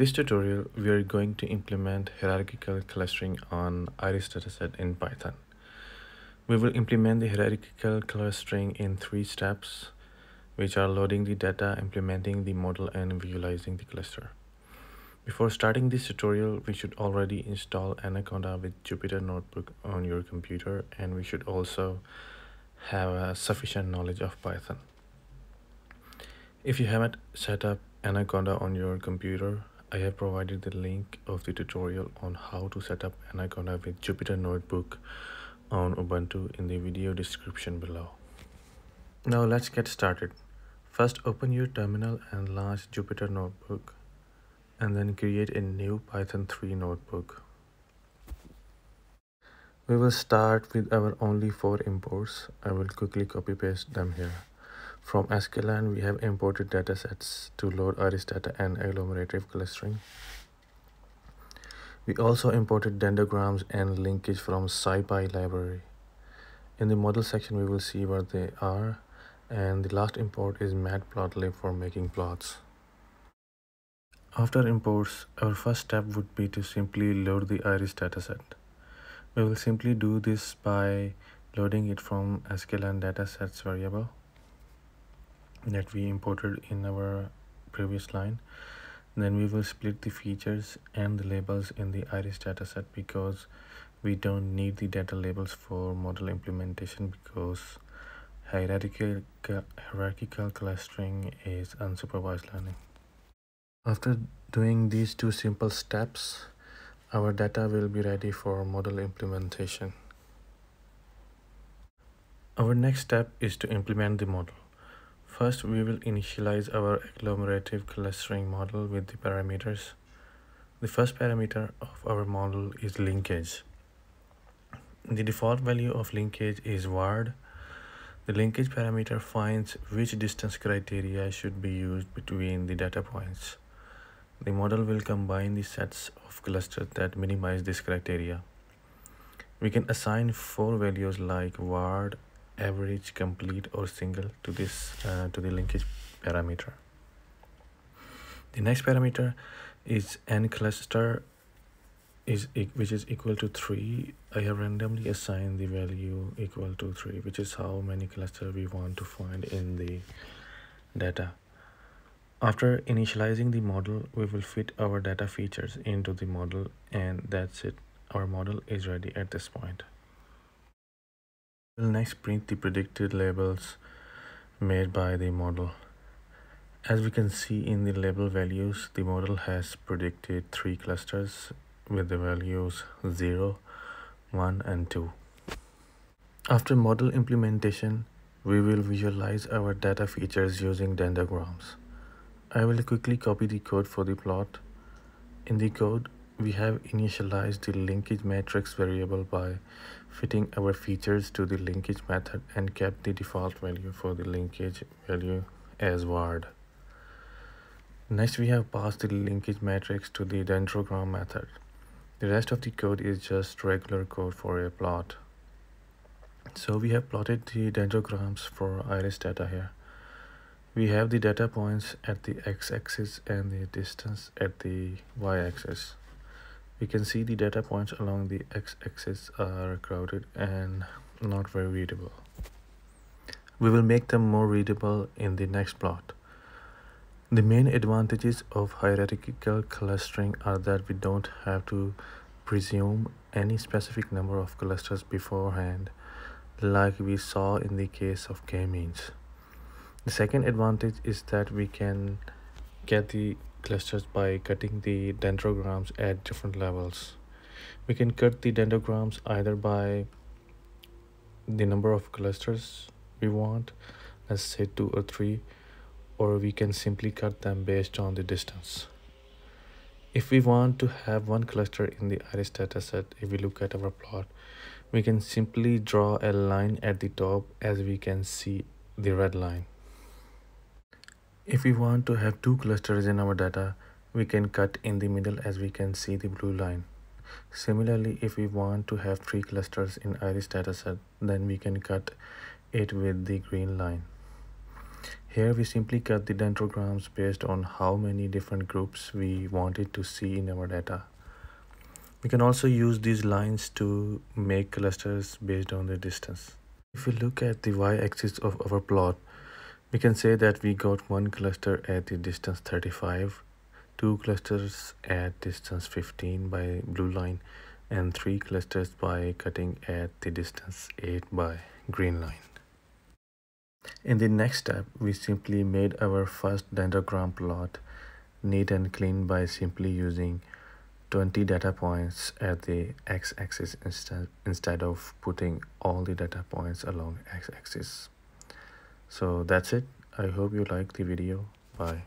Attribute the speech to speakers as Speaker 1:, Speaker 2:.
Speaker 1: this tutorial, we are going to implement hierarchical clustering on iris dataset in Python. We will implement the hierarchical clustering in three steps, which are loading the data, implementing the model, and visualizing the cluster. Before starting this tutorial, we should already install Anaconda with Jupyter Notebook on your computer, and we should also have a sufficient knowledge of Python. If you haven't set up Anaconda on your computer, I have provided the link of the tutorial on how to set up Anaconda with Jupyter Notebook on Ubuntu in the video description below. Now let's get started. First open your terminal and launch Jupyter Notebook and then create a new Python 3 notebook. We will start with our only four imports. I will quickly copy paste them here. From sklearn, we have imported datasets to load iris data and agglomerative clustering. We also imported dendrograms and linkage from SciPy library. In the model section, we will see where they are. And the last import is matplotlib for making plots. After imports, our first step would be to simply load the iris dataset. We will simply do this by loading it from sklearn datasets variable that we imported in our previous line. Then we will split the features and the labels in the iris dataset because we don't need the data labels for model implementation because hierarchical hierarchical clustering is unsupervised learning. After doing these two simple steps our data will be ready for model implementation. Our next step is to implement the model First, we will initialize our agglomerative clustering model with the parameters. The first parameter of our model is linkage. The default value of linkage is ward. The linkage parameter finds which distance criteria should be used between the data points. The model will combine the sets of clusters that minimize this criteria. We can assign four values like ward, average complete or single to this uh, to the linkage parameter. The next parameter is n cluster is which is equal to 3 i have randomly assigned the value equal to 3 which is how many cluster we want to find in the data. After initializing the model we will fit our data features into the model and that's it. Our model is ready at this point Next print the predicted labels made by the model. As we can see in the label values, the model has predicted three clusters with the values 0, 1 and 2. After model implementation, we will visualize our data features using dendrograms. I will quickly copy the code for the plot. In the code, we have initialized the linkage matrix variable by fitting our features to the linkage method and kept the default value for the linkage value as ward. Next, we have passed the linkage matrix to the dendrogram method. The rest of the code is just regular code for a plot. So we have plotted the dendrograms for iris data here. We have the data points at the x-axis and the distance at the y-axis we can see the data points along the x-axis are crowded and not very readable. We will make them more readable in the next plot. The main advantages of hierarchical clustering are that we don't have to presume any specific number of clusters beforehand like we saw in the case of k-means. The second advantage is that we can get the clusters by cutting the dendrograms at different levels. We can cut the dendrograms either by the number of clusters we want, let's say two or three, or we can simply cut them based on the distance. If we want to have one cluster in the iris dataset, if we look at our plot, we can simply draw a line at the top as we can see the red line. If we want to have two clusters in our data, we can cut in the middle as we can see the blue line. Similarly, if we want to have three clusters in iris dataset, then we can cut it with the green line. Here we simply cut the dendrograms based on how many different groups we wanted to see in our data. We can also use these lines to make clusters based on the distance. If we look at the y-axis of our plot, we can say that we got one cluster at the distance 35, two clusters at distance 15 by blue line, and three clusters by cutting at the distance 8 by green line. In the next step, we simply made our first dendrogram plot neat and clean by simply using 20 data points at the x-axis instead, instead of putting all the data points along x-axis. So that's it. I hope you liked the video. Bye.